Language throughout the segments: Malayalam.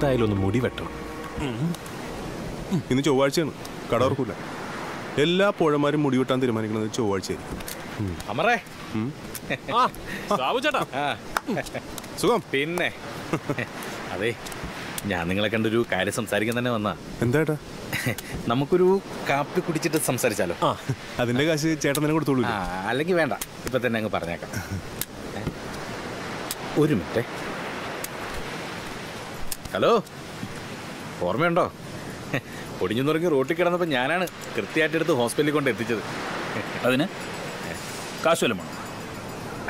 എന്തായാലും ഒന്ന് മുടി വെട്ടണം ഇന്ന് ചൊവ്വാഴ്ചയാണ്. കട ഓർക്കൂല എല്ലാ പുഴമാരും മുടി വെട്ടാൻ തീരുമാനിക്കുന്നത് ചൊവ്വാഴ്ചയായിരിക്കും. അമറേ. ആ സാബു ചേട്ടാ. സുഖം? പിന്നെ. അതെ ഞാൻ നിങ്ങളെ കണ്ടൊരു കാര്യം സംസാരിക്കാൻ തന്നെ വന്നാ. എന്താ നമുക്കൊരു കാപ്പി കുടിച്ചിട്ട് സംസാരിച്ചാലോ? അതിന്റെ കാശ് ചേട്ടൻ തന്നെ കൊടുത്തോളൂ അല്ലെങ്കിൽ വേണ്ട. ഇപ്പൊ തന്നെ അങ്ങ് പറഞ്ഞേക്കാം? ഒരു മിനിറ്റ്. ഹലോ. ഓർമ്മയുണ്ടോ? പൊടിഞ്ഞു നുറുങ്ങി റോട്ടിൽ കിടന്നപ്പോൾ ഞാനാണ് കൃത്യമായിട്ട് എടുത്ത് ഹോസ്പിറ്റലിൽ കൊണ്ട് എത്തിച്ചത്. അതിന്? കാശ് വല്ലതും വേണോ?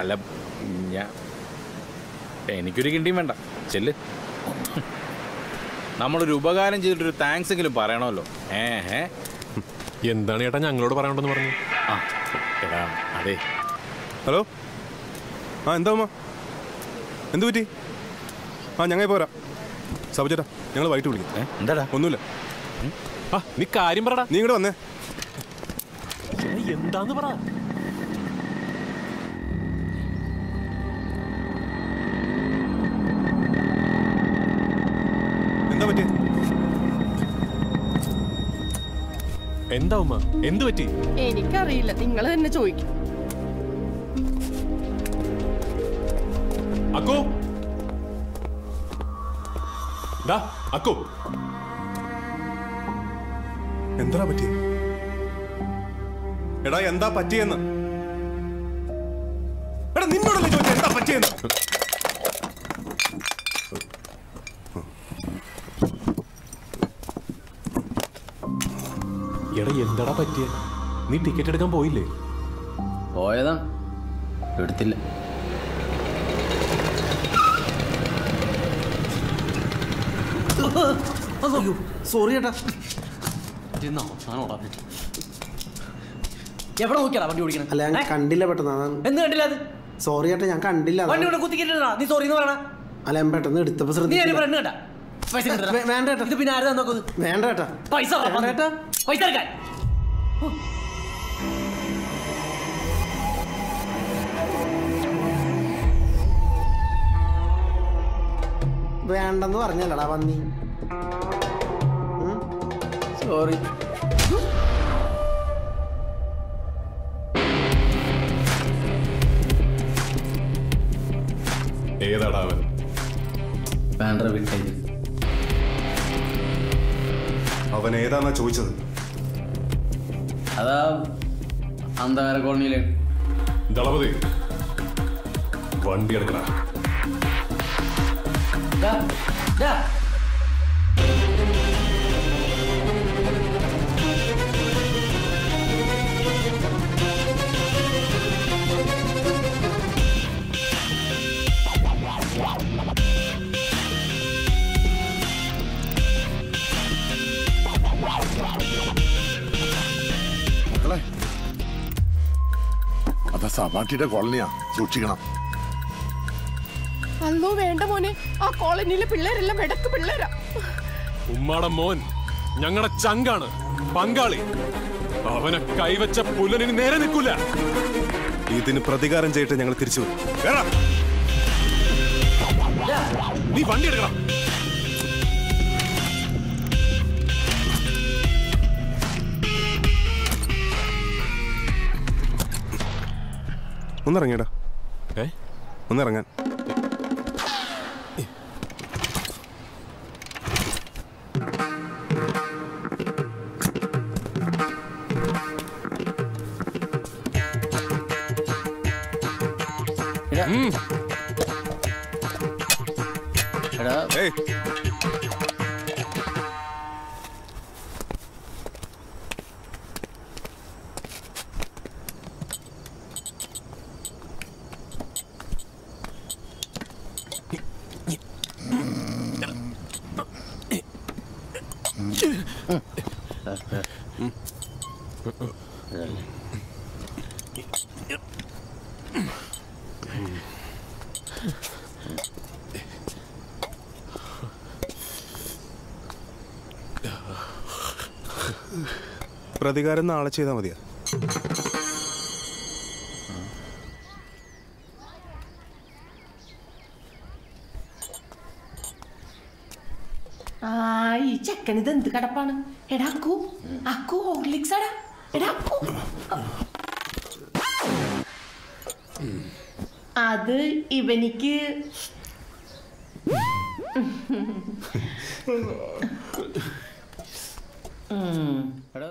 അല്ല ഞാൻ എനിക്കൊരു കിണ്ടിയും വേണ്ട. ചെല്ല്. നമ്മളൊരു ഉപകാരം ചെയ്തിട്ടൊരു താങ്ക്സ് എങ്കിലും പറയണമല്ലോ. ഏ ഏ. എന്താണ് ചേട്ടാ ഞങ്ങളോട് പറയണ്ടെന്ന് പറഞ്ഞു ആ എടാ അതെ. ഹലോ? ആ എന്താ അമ്മ എന്ത് പറ്റി? ആ ഞങ്ങൾ പോരാ സബ ചേട്ടാ ഞങ്ങൾ വൈകിട്ട് വിളിക്കാം. എന്താടാ? ഒന്നുമില്ല. ആ നീ കാര്യം പറടാ. നീ ഇങ്ങോട്ട് വന്നേ. എന്താന്ന് പറ? എന്താ പറ്റി എന്താ ഉമ്മ? എന്ത് പറ്റി? എനിക്കറിയില്ല. നിങ്ങൾ തന്നെ ചോദിക്കും. അക്കോ ഡാ അക്കോ. എന്താ പറ്റി എടാ എന്താ പറ്റിയെന്ന്? എടാ നിന്നോടല്ലേ ചോദിച്ചത് എന്താ പറ്റിയെന്ന്? എടാ എന്താടാ പറ്റിയ? നീ ടിക്കറ്റ് എടുക്കാൻ പോയില്ലേ? പോയതാ. എടുത്തില്ല. സോറി ചേട്ടാ എവിടെ നോക്കിയാ വണ്ടി ഓടിക്കണം? അല്ല ഞാൻ കണ്ടില്ല പെട്ടെന്ന് എന്ത് കണ്ടില്ല അത്? സോറി ചേട്ടാ ഞാൻ കണ്ടില്ല വണ്ടി. ഇവിടെ കുത്തിക്കിട്ടാ നീ സോറി എന്ന് പറയണ അല്ല ഞാൻ പെട്ടെന്ന് എടുത്തപ്പോ നീ എന്നെ ശ്രദ്ധിച്ചില്ല ഫ്രണ്ട് കേട്ടാ പൈസ. വേണ്ട ഇത് പിന്നെ ആരാ നോക്കുന്നത് വേണ്ട ചേട്ടാ പൈസ. പൈസ എടുക്കാൻ. വേണ്ടെന്ന് പറഞ്ഞല്ലടാ പന്നി. സോറി ഏതാടാ അവൻ? അവൻ ഏതാന്നാ ചോദിച്ചത്? അതാ അന്ധകാര കോളനിയിലെ ദളപതി വണ്ടി എടുക്കടാ. ദാ. മക്കളെ അതാ സമാട്ടിയുടെ കോളനിയാ സൂക്ഷിക്കണം അല്ലോ വേണ്ട മോനെ. ആ കോളനിയിലെ പിള്ളേരെല്ലാം ഇടയ്ക്ക് പിള്ളേരാ. ഉമ്മാടെ മോൻ ഞങ്ങളുടെ ചങ്കാണ് പങ്കാളി. അവനെ കൈവച്ച പുലനിന് നേരെ നിൽക്കൂല. ഇതിന് പ്രതികാരം ചെയ്തിട്ട് ഞങ്ങൾ തിരിച്ചു വരും. കേറാ. നീ വണ്ടി എടുക്കണം. ഒന്നിറങ്ങിയടാ. ഏ? ഒന്നിറങ്ങാൻ. എടാ ഏയ് പ്രതികാരം നാളെ ചെയ്താൽ മതിയാ. ആ ഈ ചെക്കനിത് എന്ത് കടപ്പാണ്? എടാ അക്കു. അക്കു ഹോർലിക്സ് ആടാ എടാ അക്കു. അത് ഇവനിക്ക് എടാ